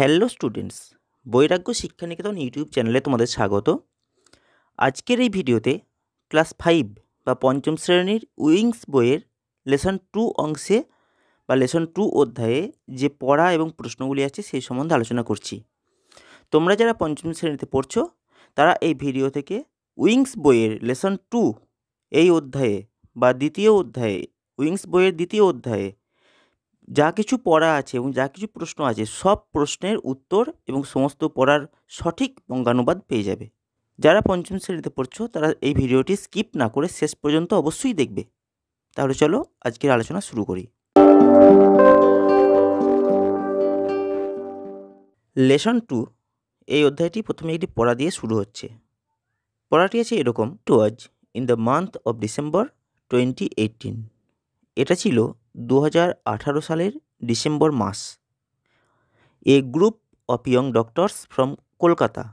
Hello students বৈরাগ্য শিক্ষানিকেতন YouTube চ্যানেলে তোমাদের স্বাগত আজকের এই ভিডিওতে ক্লাস ফাইভ বা পঞ্চম শ্রেণির উইংস বইয়ের লেসন টু অংশে বা লেসন টু অধ্যায়ে যে পড়া এবং প্রশ্নগুলি আছে সেই সম্বন্ধে আলোচনা করছি তোমরা যারা পঞ্চম শ্রেণীতে পড়ছো তারা এই ভিডিও থেকে উইংস বইয়ের লেসন টু এই অধ্যায়ে বা দ্বিতীয় অধ্যায়ে উইংস বইয়ের দ্বিতীয় অধ্যায়ে যা কিছু পড়া আছে এবং যা কিছু প্রশ্ন আছে, সব প্রশ্নের উত্তর এবং সমস্ত পড়ার সঠিক বঙ্গানুবাদ পেয়ে যাবে। যারা পঞ্চম শ্রেণীতে পড়ছো, তারা এই ভিডিওটি স্কিপ না করে শেষ পর্যন্ত অবশ্যই দেখবে। তাহলে চলো, আজকের আলোচনা শুরু করি। লেসন টু, এই অধ্যায়টি প্রথমে একটি পড়া দিয়ে শুরু হচ্ছে। পড়াটি আছে এরকম টু আজ in the month of December twenty eighteen এটা ছিল দু সালের December mass. A group of young doctors from Kolkata.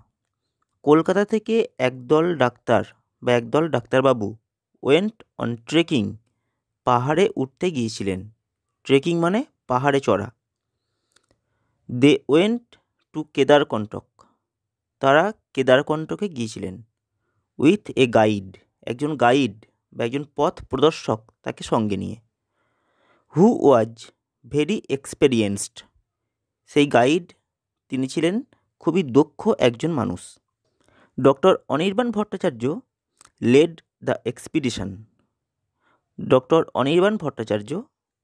Kolkata থেকে একদল ডাক্তার বা একদল ডাক্তারবাবু ওয়েন্ট অন ট্রেকিং পাহাড়ে উঠতে গিয়েছিলেন। ট্রেকিং মানে পাহাড়ে চড়া। দে ওয়েন্ট টু কেদারকণ্টক তারা কেদারকণ্টকে গিয়েছিলেন উইথ এ গাইড, একজন গাইড বা একজন পথ প্রদর্শক তাকে সঙ্গে নিয়ে। হু ওয়াজ ভেরি এক্সপেরিয়েন্সড সেই গাইড তিনি ছিলেন খুবই দক্ষ একজন মানুষ। Doctor Anirban Bhattacharya led the expedition doctor Anirban Bhattacharya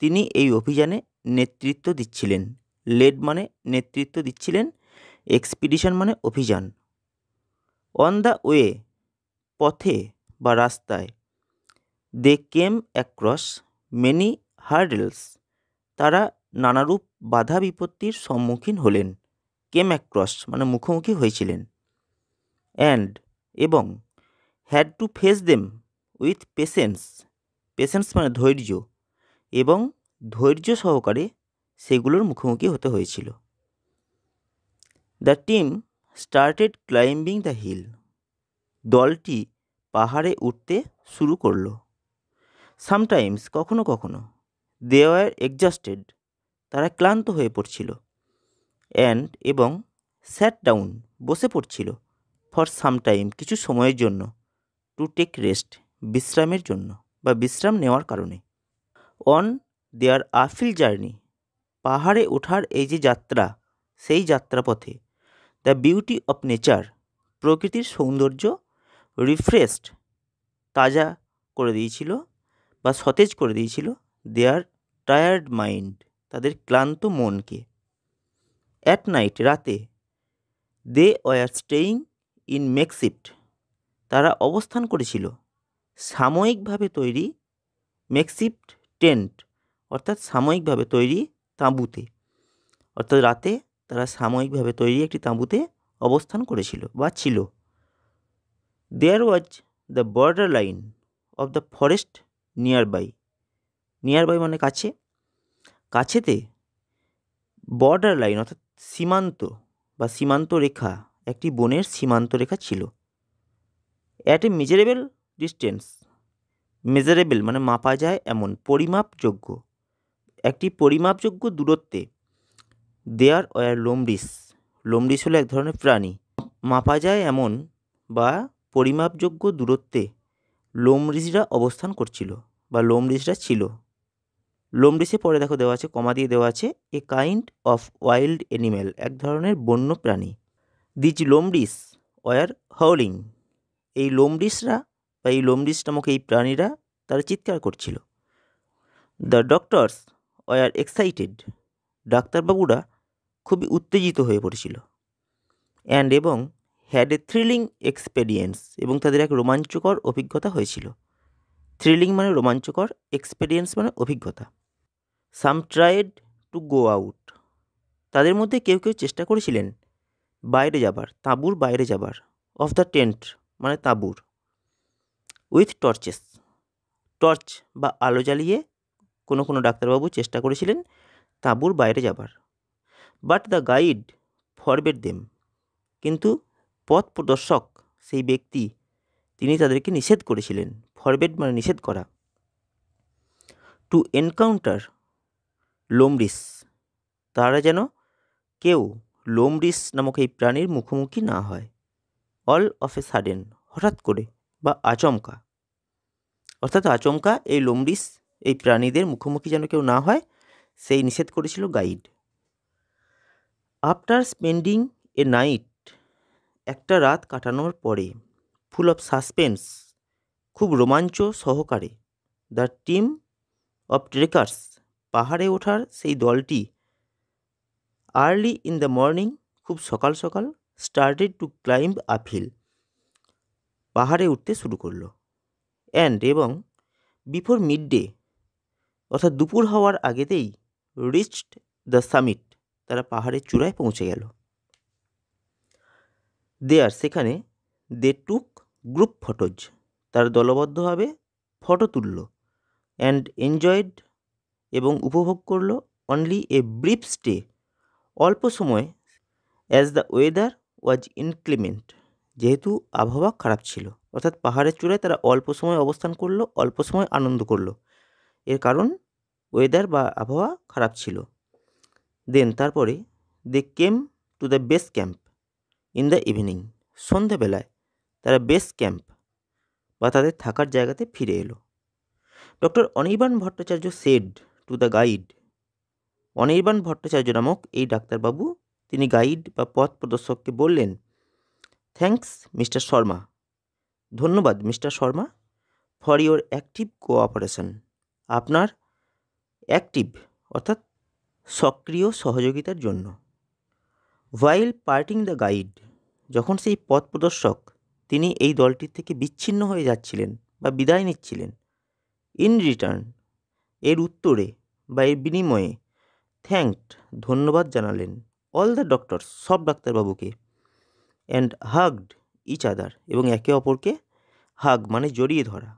তিনি এই অভিযানে নেতৃত্ব দিচ্ছিলেন। লেড মানে নেতৃত্ব দিচ্ছিলেন এক্সপিডিশন মানে অভিযান। অন দ্য ওয়ে পথে বা রাস্তায় they came across many hurdles. তারা নানারূপ বাধা বিপত্তির সম্মুখীন হলেন। কেম অ্যাক্রস মানে মুখোমুখি হয়েছিলেন। অ্যান্ড এবং had to face them with patience patience মানে ধৈর্য এবং ধৈর্য সহকারে সেগুলোর মুখোমুখি হতে হয়েছিল। The team started climbing the hill দলটি পাহাড়ে উঠতে শুরু করল। সামটাইমস কখনো কখনো দে ওয়ার তারা ক্লান্ত হয়ে পড়ছিল। অ্যান্ড এবং স্যাট ডাউন বসে পড়ছিল ফর সাম টাইম কিছু সময়ের জন্য টু টেক রেস্ট বিশ্রামের জন্য বা বিশ্রাম নেওয়ার কারণে। অন দেয়ার আফিল জার্নি পাহাড়ে ওঠার এই যে যাত্রা, সেই যাত্রাপথে দ্য বিউটি অফ নেচার প্রকৃতির সৌন্দর্য রিফ্রেশড তাজা করে দিয়েছিল বা সতেজ করে দিয়েছিল দেয়ার টায়ার্ড মাইন্ড তাদের ক্লান্ত মনকে। অ্যাট নাইট রাতে they were staying in makeshift তারা অবস্থান করেছিল। সাময়িকভাবে তৈরি মেকশিফট টেন্ট অর্থাৎ সাময়িকভাবে তৈরি তাঁবুতে। অর্থাৎ রাতে তারা সাময়িকভাবে তৈরি একটি তাঁবুতে অবস্থান করেছিল বা ছিল। There was the border line of the forest nearby nearby মানে কাছে। কাছেতে বর্ডার লাইন অর্থাৎ সীমান্ত বা সীমান্ত রেখা, একটি বনের সীমান্ত রেখা ছিল। At a measurable distance measurable মানে মাপা যায় এমন, পরিমাপযোগ্য। একটি পরিমাপযোগ্য দূরত্বে দেয়ার ওয়ার লোমরিস লোমরিস হলো এক ধরনের প্রাণী। মাপা যায় এমন বা পরিমাপযোগ্য দূরত্বে লোমরিসরা অবস্থান করছিল বা লোমরিসরা ছিল। লোমরিসে পরে দেখো দেওয়া আছে, কমা দিয়ে দেওয়া আছে a kind of wild animal এক ধরনের বন্য প্রাণী। দিজ লোমরিস ওয়ার হাউলিং এই লোমরিসরা বা এই লোমরিস নামক এই প্রাণীরা তারা চিৎকার করছিল। দ্য ডক্টরস ওয়ার এক্সাইটেড ডাক্তারবাবুরা খুবই উত্তেজিত হয়ে পড়েছিল। অ্যান্ড এবং হ্যাড এ থ্রিলিং এক্সপেরিয়েন্স এবং তাদের এক রোমাঞ্চকর অভিজ্ঞতা হয়েছিল। থ্রিলিং মানে রোমাঞ্চকর এক্সপেরিয়েন্স মানে অভিজ্ঞতা। Some tried to go out তাদের মধ্যে কেউ কেউ চেষ্টা করেছিলেন বাইরে যাবার, তাঁবুর বাইরে যাবার অফ দ্য টেন্ট মানে তাঁবুর উইথ টর্চেস টর্চ বা আলো জ্বালিয়ে কোনো কোনো ডাক্তারবাবু চেষ্টা করেছিলেন তাঁবুর বাইরে যাবার। But the guide forbade them কিন্তু পথ প্রদর্শক সেই ব্যক্তি, তিনি তাদেরকে নিষেধ করেছিলেন। ফরবেড মানে নিষেধ করা। টু এনকাউন্টার লোমরিস। তারা যেন কেউ লোমরিস নামক এই প্রাণীর মুখোমুখি না হয়। অল অফ এ সাডেন, হঠাৎ করে বা আচমকা। অর্থাৎ আচমকা এই লোমরিস, এই প্রাণীদের মুখোমুখি যেন কেউ না হয়, সেই নিষেধ করেছিল guide. After spending a night, একটা রাত কাটানোর পরে, ফুল অফ সাসপেন্স, খুব রোমাঞ্চ সহকারে, দ্য টিম অফ ট্রেকার্স পাহাড়ে ওঠার সেই দলটি আর্লি ইন দ্য মর্নিং, খুব সকাল সকাল, স্টার্টেড টু ক্লাইম্ব আপহিল, পাহাড়ে উঠতে শুরু করল। অ্যান্ড এবং বিফোর মিড ডে, অর্থাৎ দুপুর হওয়ার আগেতেই রিচড দ্য সামিট, তারা পাহাড়ের চূড়ায় পৌঁছে গেল। দেয়ার সেখানে দে টুক গ্রুপ ফটোজ, তারা দলবদ্ধভাবে ফটো তুলল। অ্যান্ড এনজয়েড এবং উপভোগ করল অনলি এ ব্রিফ স্টে অল্প সময় as the weather was inclement যেহেতু আবহাওয়া খারাপ ছিল। অর্থাৎ পাহাড়ের চূড়ায় তারা অল্প সময় অবস্থান করল, অল্প সময় আনন্দ করল। এর কারণ ওয়েদার বা আবহাওয়া খারাপ ছিল। দেন তারপরে they came to the base camp in the evening সন্ধেবেলায় তারা বেস ক্যাম্প বা তাদের থাকার জায়গাতে ফিরে এলো। Doctor Anirban Bhattacharya said to the guide Anirban Bhattacharya নামক এই ডাক্তারবাবু, তিনি গাইড বা পথ প্রদর্শককে বললেন থ্যাঙ্কস মিস্টার শর্মা। ধন্যবাদ mister Sharma for your active cooperation আপনার অ্যাক্টিভ অর্থাৎ সক্রিয় সহযোগিতার জন্য। হোয়াইল পার্টিং দ্য গাইড যখন সেই পথ প্রদর্শক, তিনি এই দলটির থেকে বিচ্ছিন্ন হয়ে যাচ্ছিলেন বা বিদায় নিচ্ছিলেন। ইন রিটার্ন এর উত্তরে বা এর বিনিময়ে থ্যাঙ্কড ধন্যবাদ জানালেন অল দ্য ডক্টরস সব ডাক্তারবাবুকে অ্যান্ড হাগড ইচ আদার এবং একে অপরকে হাগ মানে জড়িয়ে ধরা,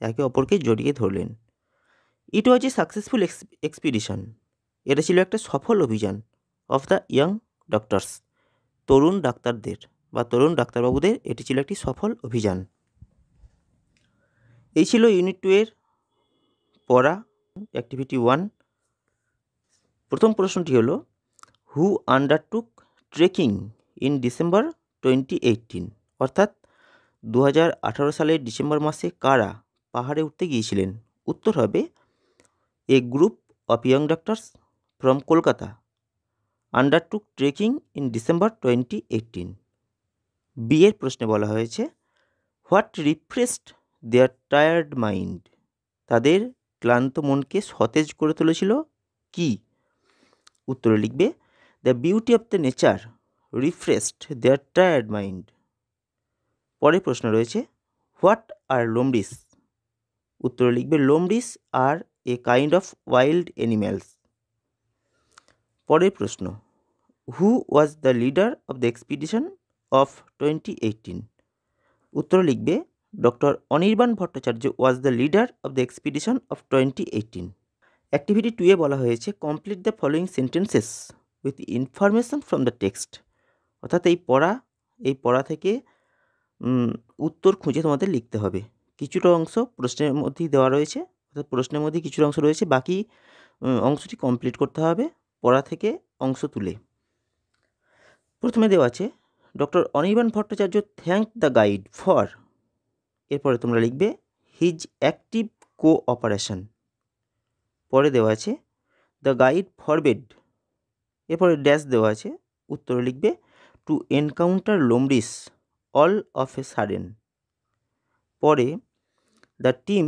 একে অপরকে জড়িয়ে ধরলেন। ইট ওয়াজ এ সাকসেসফুল এক্সপিডিশন এটা ছিল একটা সফল অভিযান অফ দ্য ইয়াং ডক্টরস তরুণ ডাক্তারদের বা তরুণ ডাক্তারবাবুদের, এটি ছিল একটি সফল অভিযান। এই ছিল ইউনিট টু এর পড়া। অ্যাক্টিভিটি ওয়ান প্রথম প্রশ্নটি হলো who undertook trekking in December twenty eighteen অর্থাৎ দু হাজার আঠারো সালের ডিসেম্বর মাসে কারা পাহাড়ে উঠতে গিয়েছিলেন? উত্তর হবে a group of young doctors from Kolkata undertook trekking in December twenty eighteen বিয়ের প্রশ্নে বলা হয়েছে what refreshed their tired mind তাদের ক্লান্ত মনকে সতেজ করে তুলেছিল কি? উত্তরে লিখবে the beauty of the nature refreshed their tired mind পরের প্রশ্ন রয়েছে হোয়াট আর লোমডিস উত্তরে লিখবে লোমডিস are a kind of wild animals পরের প্রশ্ন who was the leader of the expedition of twenty eighteen উত্তরে লিখবে doctor Anirban Bhattacharya was the leader of the expedition of twenty eighteen activity টুয়ে বলা হয়েছে complete the following sentences with information from the text অর্থাৎ এই পড়া এই পড়া থেকে উত্তর খুঁজে তোমাদের লিখতে হবে। কিছুটা অংশ প্রশ্নের মধ্যেই দেওয়া রয়েছে, অর্থাৎ প্রশ্নের মধ্যে কিছুটা অংশ রয়েছে, বাকি অংশটি কমপ্লিট করতে হবে পড়া থেকে অংশ তুলে। প্রথমে দেওয়া আছে, doctor Anirban Bhattacharya thank the guide for এরপরে তোমরা লিখবে হিজ অ্যাক্টিভ কো অপারেশন পরে দেওয়া আছে, দ্য গাইড ফরবেড। এরপরে ড্যাশ দেওয়া আছে, উত্তরে লিখবে, টু এনকাউন্টার লোমরিস, অল অফ এ সাডেন। পরে, the team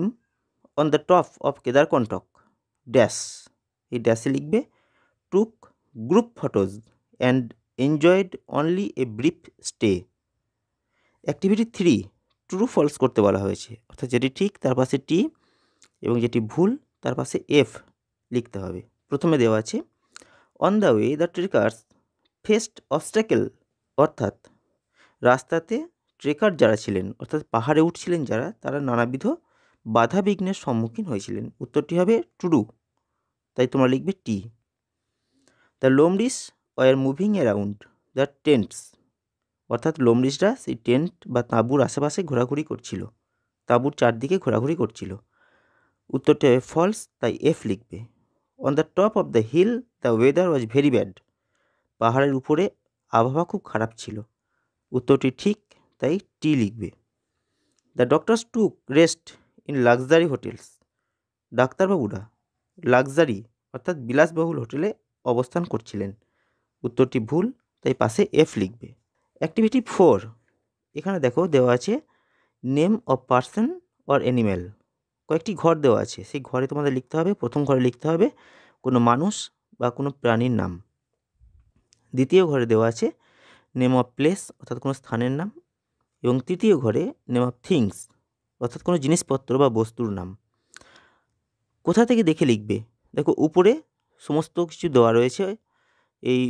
on the top of Kedarkantha dash, এই ড্যাশে লিখবে, took group photos and enjoyed only a brief stay. Activity three true false করতে বলা হয়েছে। অর্থাৎ যেটি ঠিক, তার পাশে টি এবং যেটি ভুল, তার পাশে এফ লিখতে হবে। প্রথমে দেওয়া আছে on the way the trekkers faced obstacle অর্থাৎ রাস্তাতে ট্রেকার যারা ছিলেন, অর্থাৎ পাহাড়ে উঠছিলেন যারা, তারা নানাবিধ বাধা বিঘ্নের সম্মুখীন হয়েছিলেন। উত্তরটি হবে ট্রু তাই তোমরা লিখবে T the লোমরিস were moving around the tents অর্থাৎ লোমরিসরা সেই টেন্ট বা তাঁবুর আশেপাশে ঘোরাঘুরি করছিল। তাঁবুর চারদিকে ঘোরাঘুরি করছিল। উত্তরটি হবে ফলস তাই এফ লিখবে। On the top of the hill the weather was very bad পাহাড়ের উপরে আবহাওয়া খুব খারাপ ছিল। উত্তরটি ঠিক, তাই টি লিখবে। The doctors took rest in luxury hotels ডাক্তারবাবুরা লাক্সারি অর্থাৎ বিলাসবহুল হোটেলে অবস্থান করছিলেন। উত্তরটি ভুল, তাই পাশে এফ লিখবে। অ্যাক্টিভিটি ফোর এখানে দেখো দেওয়া আছে name of person or animal কয়েকটি ঘর দেওয়া আছে, সেই ঘরে তোমাদের লিখতে হবে, প্রথম ঘরে লিখতে হবে কোনো মানুষ বা কোনো প্রাণীর নাম। দ্বিতীয় ঘরে দেওয়া আছে নেম অফ প্লেস অর্থাৎ কোনো স্থানের নাম। এবং তৃতীয় ঘরে নেম অফ থিংস অর্থাৎ কোনো জিনিসপত্র বা বস্তুর নাম। কোথা থেকে দেখে লিখবে? দেখো উপরে সমস্ত কিছু দেওয়া রয়েছে এই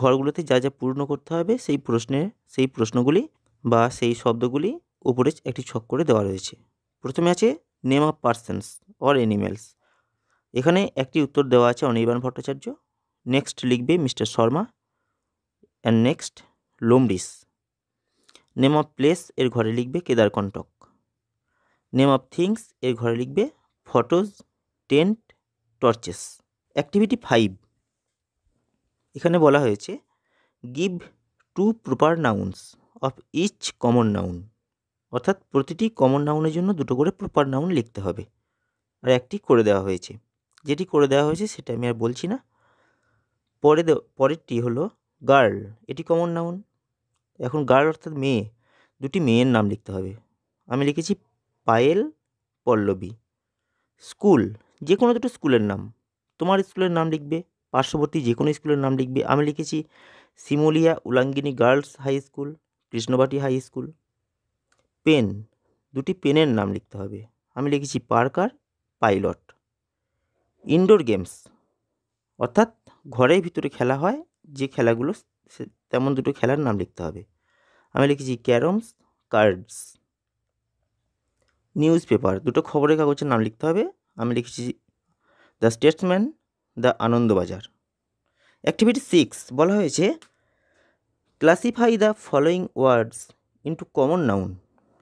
ঘরগুলোতে যা যা পূর্ণ করতে হবে সেই প্রশ্নের, সেই প্রশ্নগুলি বা সেই শব্দগুলি উপরে একটি ছক করে দেওয়া রয়েছে। প্রথমে আছে name of persons or animals এখানে একটি উত্তর দেওয়া আছে অনির্বাণ ভট্টাচার্য। নেক্সট লিখবে mister Sharma. And next লোমডিস name of place এর ঘরে লিখবে কেদারকণ্টক নেম অফ থিংস এর ঘরে লিখবে photos tent torches activity five এখানে বলা হয়েছে give two proper nouns of each common noun অর্থাৎ প্রতিটি কমন নাউনের জন্য দুটো করে প্রপার নাউন লিখতে হবে। আর একটি করে দেওয়া হয়েছে। যেটি করে দেওয়া হয়েছে সেটা আমি আর বলছি না। পরে পরেরটি হলো গার্ল এটি কমন নাউন এখন গার্ল অর্থাৎ মেয়ে, দুটি মেয়ের নাম লিখতে হবে। আমি লিখেছি পায়েল পল্লবী। স্কুল যে কোনো দুটো স্কুলের নাম। তোমার স্কুলের নাম লিখবে। পার্শ্ববর্তী যে কোনো স্কুলের নাম লিখবে। আমি লিখেছি Simulia Ulangini girls high school, Krishnabati high school. Pen, দুটি পেনের নাম লিখতে হবে। আমি লিখেছি পার্কার, পাইলট। ইনডোর গেমস, অর্থাৎ ঘরের ভিতরে খেলা হয়, যে খেলাগুলো তেমন দুটো খেলার নাম লিখতে হবে। আমি লিখেছি ক্যারমস, কার্ডস। নিউজ পেপার দুটো খবরের কাগজের নাম লিখতে হবে। আমি লিখেছি the Statesman the Anandabazar. Activity six, বলা হয়েছে, classify the following words into common noun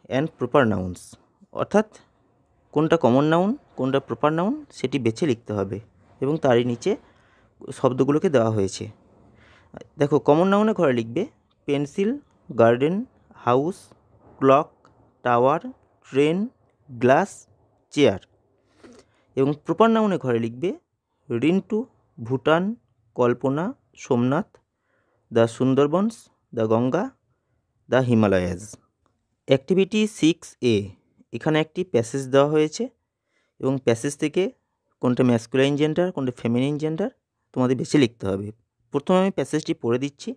and proper nouns. অর্থাৎ, কোনটা কমন নাউন, কোনটা প্রপার নাউন, সেটি বেছে লিখতে হবে এবং তারই নিচে শব্দগুলোকে দেওয়া হয়েছে। দেখো, কমন নাউনে ঘরে লিখবে, pencil, garden, house, clock, tower, train, glass, chair. এবং প্রপার নাউনে ঘরে লিখবে Rintu, Bhutan, Kalpana, Somnath, the Sundarbans, the Ganga, the Himalayas activity six A, এখানে একটি প্যাসেজ দেওয়া হয়েছে এবং প্যাসেজ থেকে কোনটা ম্যাসকুলাইন জেন্ডার কোনটা ফেমিনিন জেন্ডার তোমাদের বেছে লিখতে হবে। প্রথমে আমি প্যাসেজটি পড়ে দিচ্ছি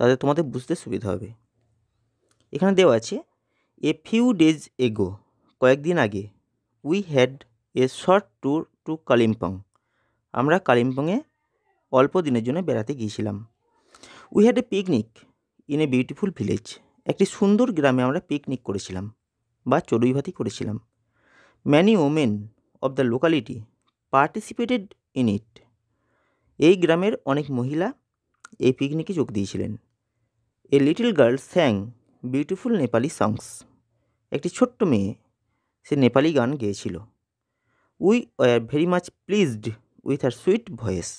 তাতে তোমাদের বুঝতে সুবিধা হবে। এখানে দেওয়া আছে এ ফিউ ডেজ এগো কয়েকদিন আগে we had a short tour to Kalimpong আমরা কালিম্পংয়ে অল্প দিনের জন্য বেড়াতে গিয়েছিলাম। We had a picnic in a beautiful village একটি সুন্দর গ্রামে আমরা পিকনিক করেছিলাম বা চড়ুইভাতি করেছিলাম। Many women of the locality participated in it এই গ্রামের অনেক মহিলা এই পিকনিকে যোগ দিয়েছিলেন। A little girl sang beautiful Nepali songs একটি ছোট্ট মেয়ে সে নেপালি গান গেয়েছিল। We were very much pleased with her sweet voice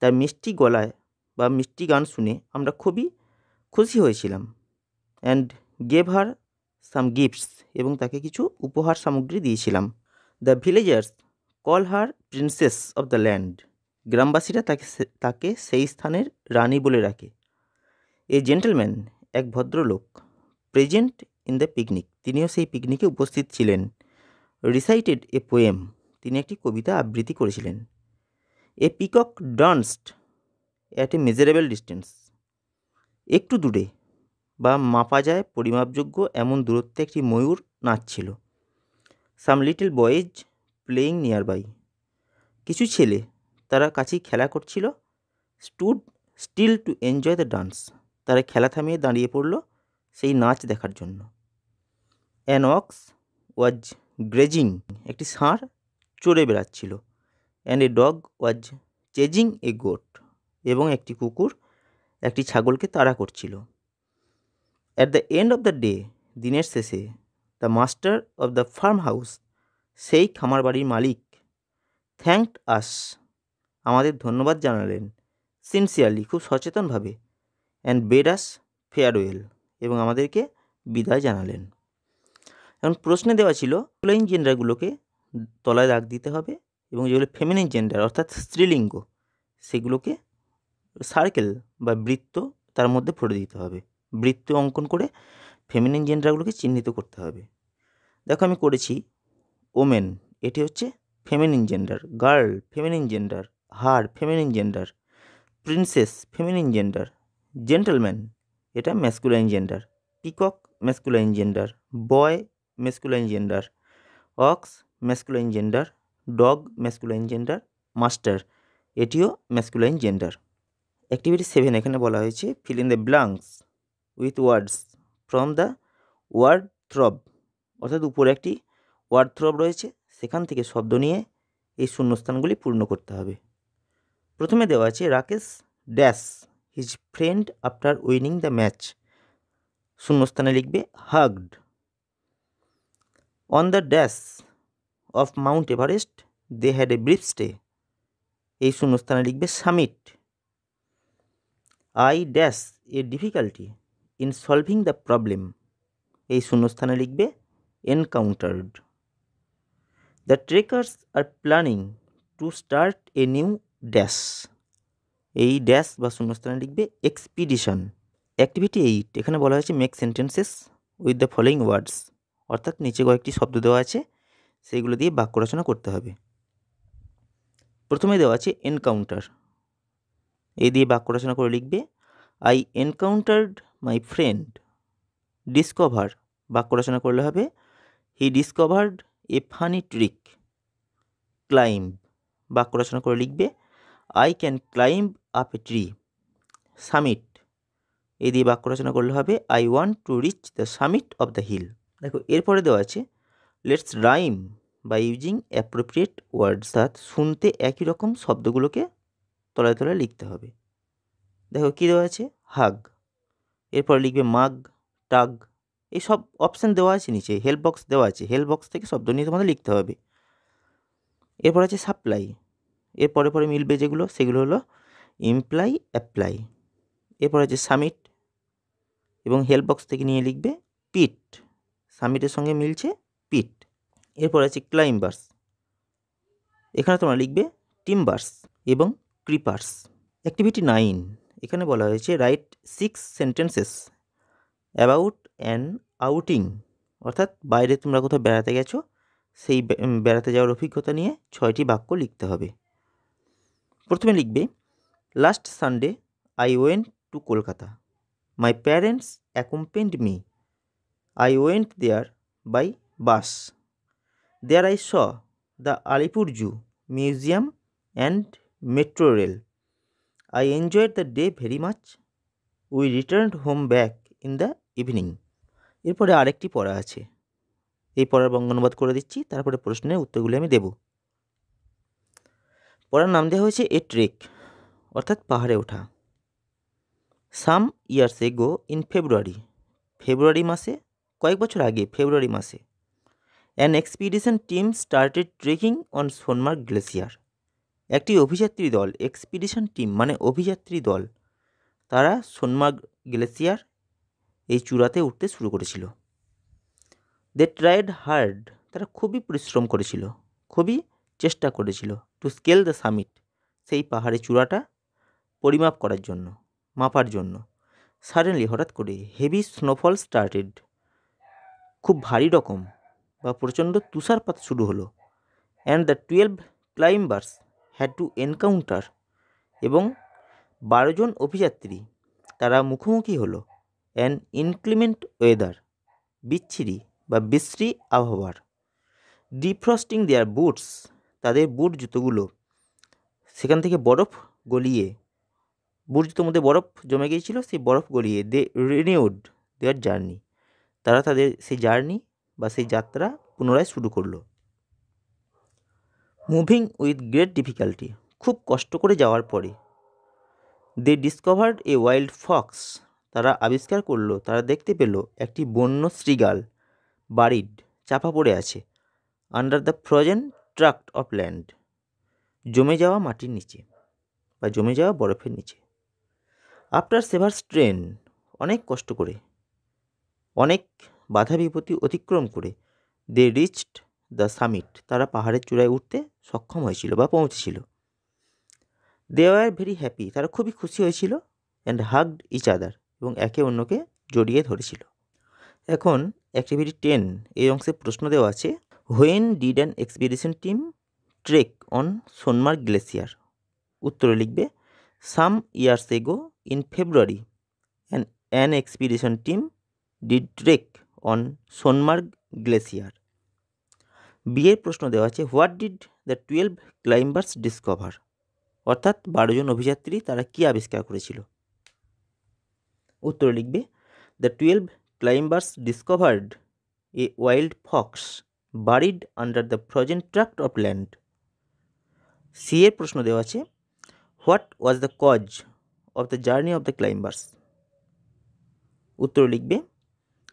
তার মিষ্টি গলায় বা মিষ্টি গান শুনে আমরা খুবই খুশি হয়েছিলাম and gave her some gifts এবং তাকে কিছু উপহার সামগ্রী দিয়েছিলাম। The villagers call her princess of the land গ্রামবাসীরা তাকে তাকে সেই স্থানের রানী বলে রাখে এ জেন্টেলম্যান এক ভদ্রলোক প্রেজেন্ট ইন দ্য পিকনিক তিনিও সেই পিকনিকে উপস্থিত ছিলেন। রিসাইটেড এ পোয়েম তিনি একটি কবিতা আবৃত্তি করেছিলেন। A peacock danced at a measurable distance একটু দূরে বা মাপা যায় পরিমাপযোগ্য এমন দূরত্বে একটি ময়ূর নাচছিল। Some little boys playing nearby কিছু ছেলে তারা কাছেই খেলা করছিল stood still to enjoy the dance তারা খেলা থামিয়ে দাঁড়িয়ে পড়ল সেই নাচ দেখার জন্য। অ্যান অক্স ওয়াজ গ্রেজিং একটি ষাঁড় চড়ে বেড়াচ্ছিল। And a dog was chasing a goat এবং একটি কুকুর একটি ছাগলকে তাড়া করছিল। At the end of the day দিনের শেষে the master of the farm house সেই খামার বাড়ির মালিক থ্যাংকড আস আমাদের ধন্যবাদ জানালেন সিনসিয়ারলি খুব সচেতনভাবে অ্যান্ড বেড বেডাস ফেয়ারওয়েল এবং আমাদেরকে বিদায় জানালেন। এখন প্রশ্নে দেওয়া ছিল প্লেইন জেন্ডারগুলোকে তলায় দাগ দিতে হবে এবং যেগুলো ফেমিনিন জেন্ডার অর্থাৎ স্ত্রীলিঙ্গ, সেগুলোকে সার্কেল বা বৃত্ত তার মধ্যে ভরে দিতে হবে। বৃত্ত অঙ্কন করে ফেমিনিন জেন্ডারগুলোকে চিহ্নিত করতে হবে। দেখো আমি করেছি ওমেন এটি হচ্ছে feminine gender girl feminine gender her feminine gender princess feminine gender gentleman এটা masculine gender peacock masculine gender boy masculine gender ox masculine gender dog masculine gender master এটিও ম্যাসকুলাইন জেন্ডার অ্যাক্টিভিটি সেভেন এখানে বলা হয়েছে fill in the blanks with words from the word throb অর্থাৎ উপরে একটি word throb রয়েছে, সেখান থেকে শব্দ নিয়ে এই শূন্যস্থানগুলি পূর্ণ করতে হবে। প্রথমে দেওয়া আছে, Rakesh dash his friend after winning the match শূন্যস্থানে লিখবে hugged on the dash of mount Everest they had a brief stay এই শূন্যস্থানে লিখবে summit I dash a difficulty in solving the problem এই শূন্যস্থানে লিখবে encountered the trekkers are planning to start a new dash এই dash বা শূন্যস্থানে লিখবে এক্সপিডিশন অ্যাক্টিভিটি এইট এখানে বলা হয়েছে make sentences with the following words অর্থাৎ নিচে কয়েকটি শব্দ দেওয়া আছে। সেইগুলো দিয়ে বাক্য রচনা করতে হবে। প্রথমে দেওয়া আছে এনকাউন্টার এই দিয়ে বাক্য রচনা করে লিখবে I encountered my friend discover বাক্য রচনা করলে হবে he discovered a funny trick climb বাক্য রচনা করে লিখবে I can climb up a tree summit এই দিয়ে বাক্য রচনা করলে হবে I want to reach the summit of the hill দেখো, এরপরে দেওয়া আছে লেটস রাইম বা ইউজিং অ্যাপ্রোপ্রিয়েট ওয়ার্ডস অর্থাৎ শুনতে একই রকম শব্দগুলোকে তলায় তলায় লিখতে হবে। দেখো কী দেওয়া আছে? হাগ এরপর লিখবে মাগ টাগ এই সব অপশান দেওয়া আছে নিচে হেল্প বক্স দেওয়া আছে। হেল্প বক্স থেকে শব্দ নিয়ে তোমাদের লিখতে হবে। এরপর আছে সাপ্লাই এর পরে পরে মিলবে যেগুলো, সেগুলো হলো ইমপ্লাই অ্যাপ্লাই এরপর আছে সামিট এবং হেল্প বক্স থেকে নিয়ে লিখবে পিট সামিটের সঙ্গে মিলছে এরপর আছে ক্লাইম্বার্স এখানে তোমরা লিখবে টিম্বার্স এবং ক্রিপার্স অ্যাক্টিভিটি নাইন এখানে বলা হয়েছে write six sentences about an outing অর্থাৎ বাইরে তোমরা কোথাও বেড়াতে গেছো, সেই বেড়াতে যাওয়ার অভিজ্ঞতা নিয়ে ছয়টি বাক্য লিখতে হবে। প্রথমে লিখবে last Sunday I went to Kolkata my parents accompanied me I went there by bus there I saw the Alipur zoo museum and metro rail I enjoyed the day very much we return home back in the evening এরপরে আরেকটি পড়া আছে। এই পড়ার বঙ্গানুবাদ করে দিচ্ছি, তারপরে প্রশ্নের উত্তরগুলি আমি দেব। পড়ার নাম দেওয়া হয়েছে এ ট্রেক অর্থাৎ পাহাড়ে ওঠা। সাম ইয়ার্স গো ইন ফেব্রুয়ারি ফেব্রুয়ারি মাসে, কয়েক বছর আগে ফেব্রুয়ারি মাসে an expedition team started trekking on Sonamarg glacier একটি অভিযাত্রী দল এক্সপিডিশন টিম মানে অভিযাত্রী দল, তারা সোনমার্গ গ্লেসিয়ার এই চূড়াতে উঠতে শুরু করেছিল। দে ট্রাইড হার্ড তারা খুবই পরিশ্রম করেছিল, খুবই চেষ্টা করেছিল টু স্কেল দ্য সামিট সেই পাহাড়ে চূড়াটা পরিমাপ করার জন্য, মাপার জন্য। সাডেনলি হঠাৎ করে হেভি স্নোফল স্টার্টেড খুব ভারী রকম বা প্রচণ্ড তুষারপাত শুরু হলো। And the twelve climbers had to encounter এবং বারোজন অভিযাত্রী তারা মুখোমুখি হলো। অ্যান ইনক্লিমেন্ট ওয়েদার বিচ্ছিরি বা বিশ্রী আবহাওয়ার। ডিফ্রস্টিং দেয়ার বুটস তাদের বুট জুতোগুলো। সেখান থেকে বরফ গলিয়ে, বুট জুতোর মধ্যে বরফ জমে গিয়েছিল, সেই বরফ গলিয়ে দে রিনিউড দেয়ার জার্নি তারা তাদের সেই জার্নি বা সেই যাত্রা পুনরায় শুরু করল। মুভিং উইথ গ্রেট ডিফিকাল্টি খুব কষ্ট করে যাওয়ার পরে they discovered a wild fox তারা আবিষ্কার করল, তারা দেখতে পেল একটি বন্য শ্রীগাল বাড়িড চাপা পড়ে আছে under the frozen tract of land জমে যাওয়া মাটির নিচে বা জমে যাওয়া বরফের নিচে। আফটার সেভার স্ট্রেন অনেক কষ্ট করে, অনেক বাধা বিপত্তি অতিক্রম করে। দে রিচড দ্য সামিট তারা পাহাড়ের চূড়ায় উঠতে সক্ষম হয়েছিল বা পৌঁছেছিল। দে আর ভেরি হ্যাপি তারা খুবই খুশি হয়েছিল অ্যান্ড হাগড ইচ আদার এবং একে অন্যকে জড়িয়ে ধরেছিল। এখন অ্যাক্টিভিটি টেন এই অংশে প্রশ্ন দেওয়া আছে when did an expedition team trek on Sonamarg glacier উত্তরে লিখবে some years ago in February an an expedition team did trek on Sonamarg glacier. বিয়ের প্রশ্ন দেওয়া আছে, what did the twelve climbers discover? অর্থাৎ বারো জন অভিযাত্রী তারা কী আবিষ্কার করেছিল? উত্তরে লিখবে, the twelve climbers discovered a wild fox buried under the frozen tract of land. C এর প্রশ্ন দেওয়া আছে, what was the cause of the journey of the climbers? উত্তর লিখবে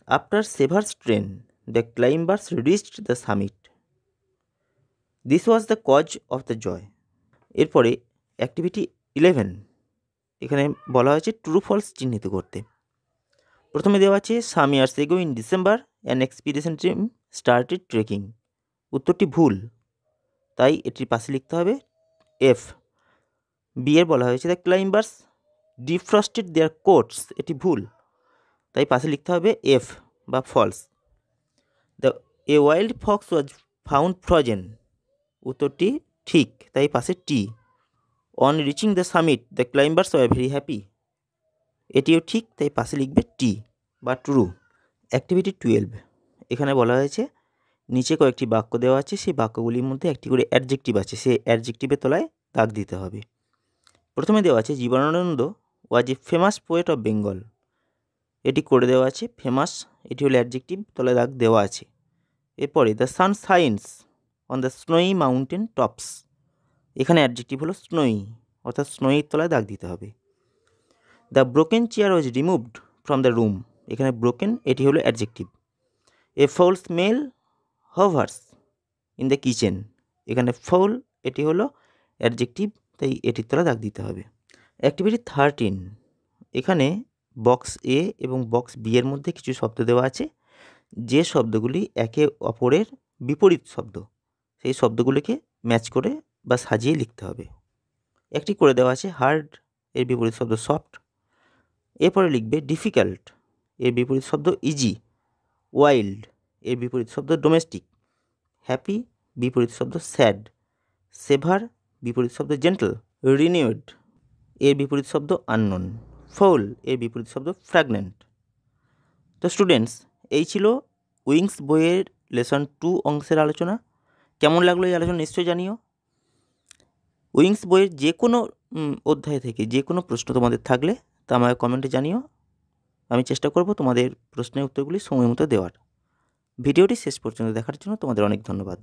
after severe strain the climbers reached the summit this was the cause of the joy এরপরে activity eleven এখানে বলা হয়েছে ট্রু ফলস চিহ্নিত করতে। প্রথমে দেওয়া আছে some years ago in December an expedition team started trekking উত্তরটি ভুল। তাই এটির পাশে লিখতে হবে এফ বি বলা হয়েছে the climbers defrosted their coats এটি ভুল। তাই পাশে লিখতে হবে এফ বা false the a wild fox was found frozen উত্তরটি ঠিক, তাই পাশে T on reaching the summit the climbers were very happy এটিও ঠিক, তাই পাশে লিখবে টি বা ট্রু অ্যাক্টিভিটি টুয়েলভ এখানে বলা হয়েছে, নিচে কয়েকটি বাক্য দেওয়া আছে, সেই বাক্যগুলির মধ্যে একটি করে অ্যাডজেক্টিভ আছে, সেই অ্যাডজেক্টিভের তলায় দাগ দিতে হবে। প্রথমে দেওয়া আছে, Jibanananda was a famous poet of Bengal এটি করে দেওয়া আছে ফেমাস এটি হলো অ্যাডজেক্টিভ তলায় দাগ দেওয়া আছে। এরপরে the sun shines on the snowy mountain tops এখানে অ্যাডজেক্টিভ হলো স্নোই অর্থাৎ স্নোইয়ের তলায় দাগ দিতে হবে। The broken chair was removed from the room এখানে ব্রোকেন এটি হলো adjective a foul smell hovers in the kitchen এখানে ফাউল এটি হলো অ্যাডজেক্টিভ তাই এটির তলা দাগ দিতে হবে। অ্যাক্টিভিটি থার্টিন এখানে বক্স এ এবং বক্স বি এর মধ্যে কিছু শব্দ দেওয়া আছে। যে শব্দগুলি একে অপরের বিপরীত শব্দ, সেই শব্দগুলিকে ম্যাচ করে বা সাজিয়ে লিখতে হবে। একটি করে দেওয়া আছে হার্ড এর বিপরীত শব্দ সফট এরপরে লিখবে ডিফিকাল্ট এর বিপরীত শব্দ ইজি ওয়াইল্ড এর বিপরীত শব্দ ডোমেস্টিক হ্যাপি বিপরীত শব্দ স্যাড সেভার বিপরীত শব্দ জেন্টল রিনিউড এর বিপরীত শব্দ আননোন ফৌল, এর বিপরীত শব্দ ফ্র্যাগনেন্ট। তো স্টুডেন্টস, এই ছিল উইংস বইয়ের লেসন টু অংশের আলোচনা। কেমন লাগল এই আলোচনা নিশ্চয়ই জানিও। উইংস বইয়ের যে কোনো অধ্যায় থেকে যে কোনো প্রশ্ন তোমাদের থাকলে তা আমাকে কমেন্টে জানিও। আমি চেষ্টা করব তোমাদের প্রশ্নের উত্তরগুলি সময় মতো দেওয়ার। ভিডিওটি শেষ পর্যন্ত দেখার জন্য তোমাদের অনেক ধন্যবাদ।